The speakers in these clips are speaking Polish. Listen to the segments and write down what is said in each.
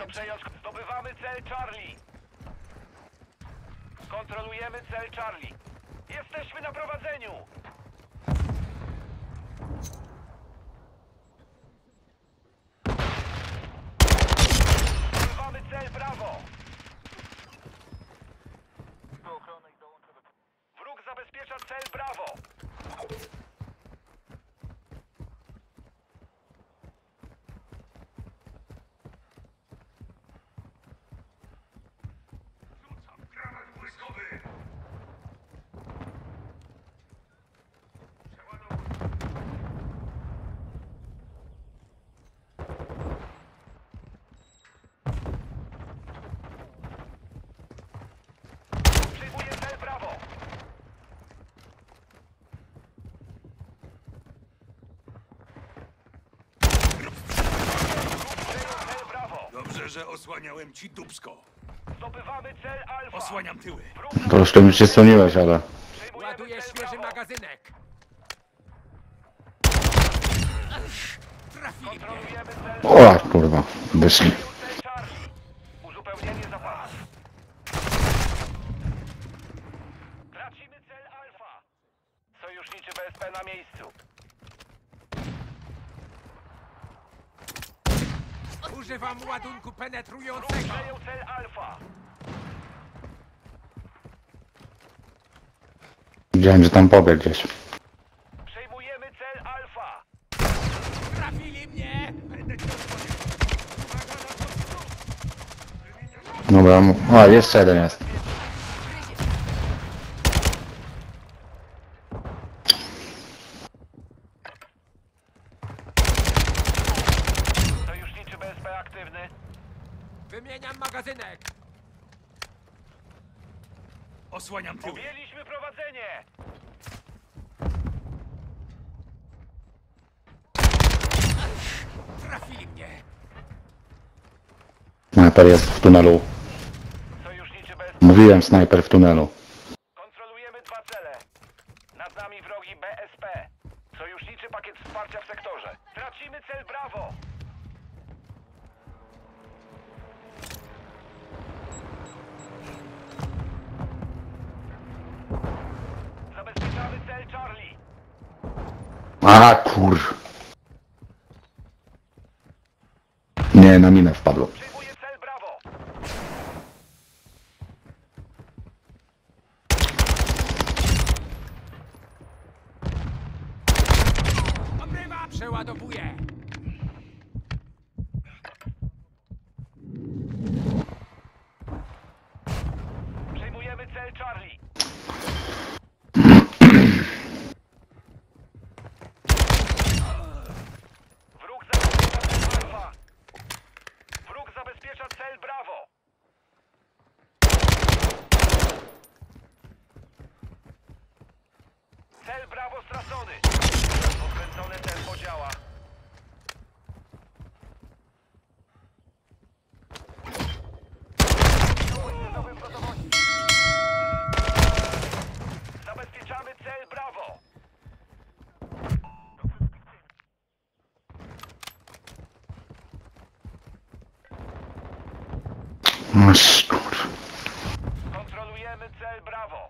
Przejąć. Zdobywamy cel Charlie. Kontrolujemy cel Charlie. Jesteśmy na prowadzeniu. Zdobywamy cel Brawo. Wróg zabezpiecza cel Brawo. Przyjmuję cel Brawo. Przyjął cel Brawo. Dobrze, że osłaniałem ci dubsko. Zdobywamy cel Alfa. Osłaniam tyły. Troszkę mi się słoniłeś, ale... Ładuję świeży magazynek. Trafili mnie. O, kurwa, wyszli. Cel Charlie. Uzupełnienie zapasów. Tracimy cel Alfa. Sojuszniczy BSP na miejscu. Używam ładunku penetrującego. przejął cel Alfa. Widziałem, że tam pobiegł gdzieś. Przejmujemy cel Alfa. Trafili mnie. Będę cię. Dobra, mu- a jeszcze jeden jest. Sojuszniczy BSP aktywny. Wymieniam magazynek. Objęliśmy prowadzenie. Trafili mnie. Snajper jest w tunelu. Sojuszniczy BSP. Mówiłem, snajper w tunelu. Kontrolujemy dwa cele. Nad nami wrogi BSP. Sojuszniczy pakiet wsparcia w sektorze. Tracimy cel Brawo. A kur... Nie, na minę wpadło. Przyjmuje cel. Przeładowuję. Przejmujemy cel Charlie. Wróg zabezpiecza cel Alfa. Wróg zabezpiecza cel Brawo. Cel Brawo stracony. Podkręcone tempo działa. Zabezpieczamy cel Brawo. Kur... Kontrolujemy cel Brawo.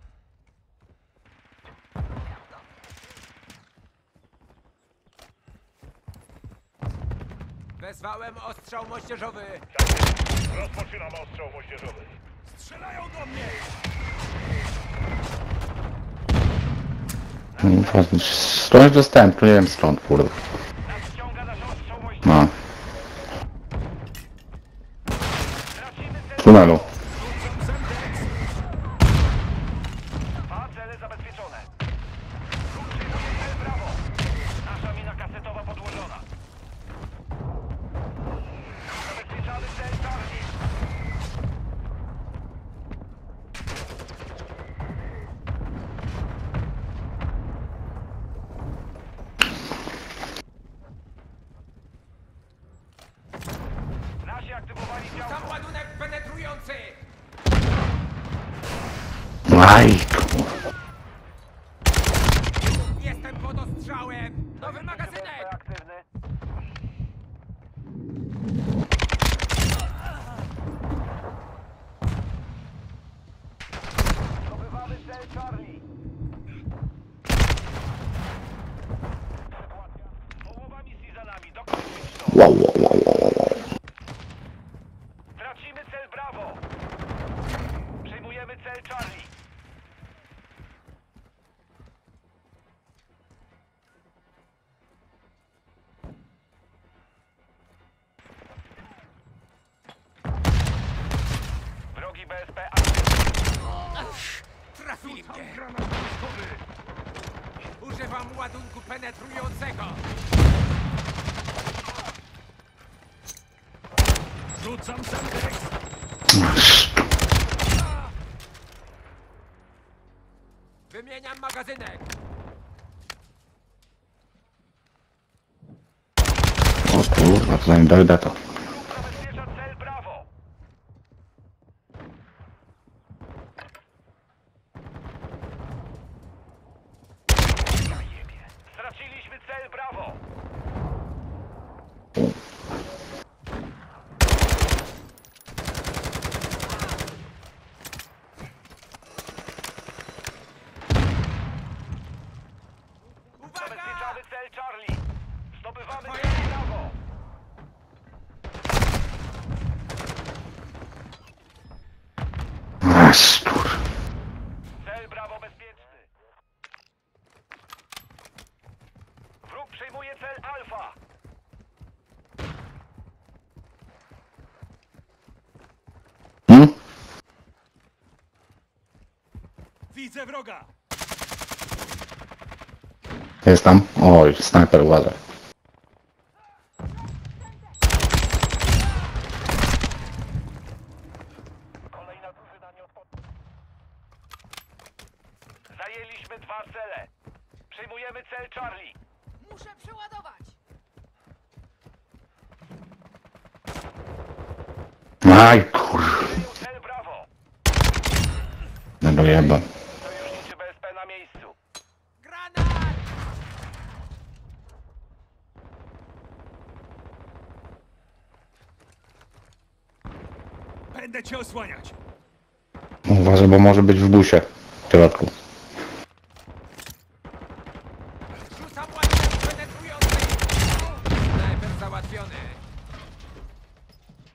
Wezwałem ostrzał moździerzowy. Rozpoczynam ostrzał moździerzowy. Strzelają do mnie! Skądś dostałem, tu nie wiem skąd, kurde. Nadciąga nasz ostrzał moździerzowy. No, Tracimy w cel Lajtu. Jestem pod ostrzałem! Nowy magazynek! Aktywny. Zdobywamy cel Charlie. Sytuacja. Połowa Wow, wow, wow. Używam ładunku penetrującego! Rzucam Semtex. Wymieniam magazynek! O kurwa, zanim dojdę to. Wróg zabezpiecza cel Bravo. Zajebie. Straciliśmy cel Bravo. Uwaga! Zabezpieczamy cel Charlie. Zdobywamy Twoje- cel Bravo. Kurwa. Cel Bravo bezpieczny. Wróg przejmuje cel Alfa. Hmm? Widzę wroga. Jest tam? Oj, snajper, uważaj. Zajęliśmy dwa cele. Przejmujemy cel Charlie. Muszę przeładować! Aj. Przejął cel Bravo. Nie dojebam. Sojuszniczy BSP na miejscu. Granat! Będę cię osłaniać. Uważaj, bo może być w busie. W środku. Rzucam ładunek penetrujący! Snajper załatwiony!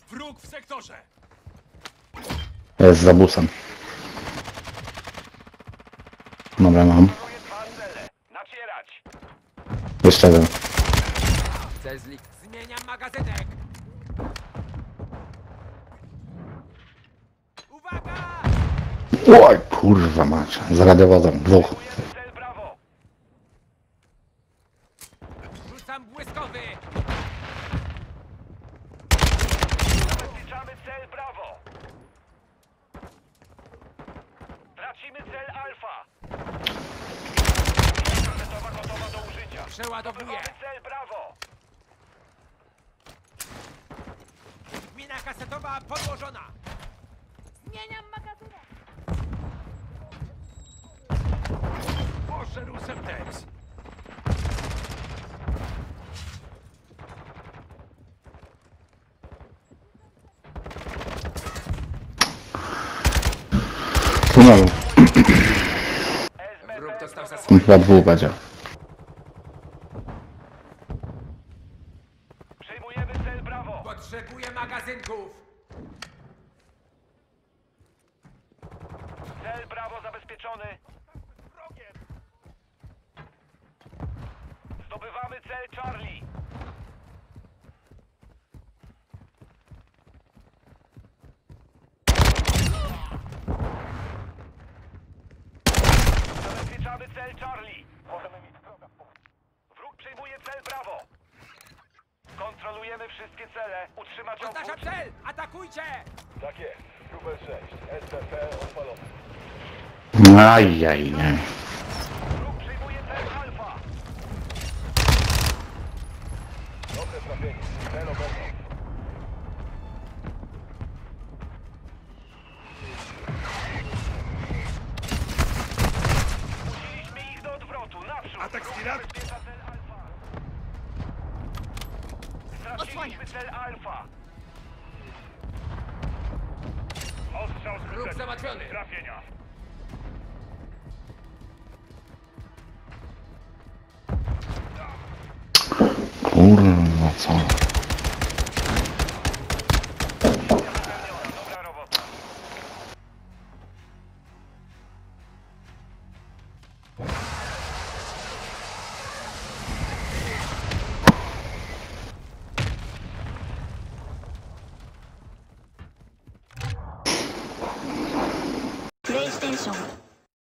Wróg w sektorze. Jest za busem. Dobra, mam. Jeszcze jeden. Zmieniam! Uwaga! Oj, kurwa macie. Z radiowozem. Dwóch. Przejmujemy cel Bravo. Rzucam błyskowy! Zabezpieczamy cel Bravo. Tracimy cel Alfa. Rakietowa gotowa do użycia. Przeładowuję! Cel Bravo. Mina kasetowa podłożona! Zmieniam magazynek! Poszedł Semtex. Tunelu. Wróg dostał za Chyba dwóch będzie. Przejmujemy cel Bravo. Potrzebuję magazynków! Cel Bravo zabezpieczony. Zdobywamy cel Charlie. Zabezpieczamy cel Charlie. Możemy mieć wroga. Wróg przejmuje cel Bravo. Kontrolujemy wszystkie cele. Utrzymać Oznaczam obwód. cel! Atakujcie! Tak jest. Super 6. SCP odpalony. Aj, aj, aj. Wróg przyjmuje cel Alfa. Dobre trafienie. Cel oberwał. Zmusiliśmy ich do odwrotu. Naprzód. Atak Wróg zabezpiecza cel Osłaniać. cel Alfa. Ostrzał skuteczny. załatwiony! Trafienia. Kurwa, co?